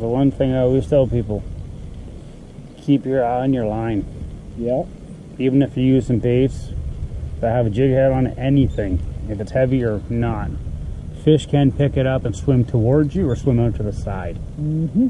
The one thing I always tell people keep your eye on your line. Yep. Even if you're using baits that have a jig head on anything, if it's heavy or not, fish can pick it up and swim towards you or swim out to the side. Mm-hmm.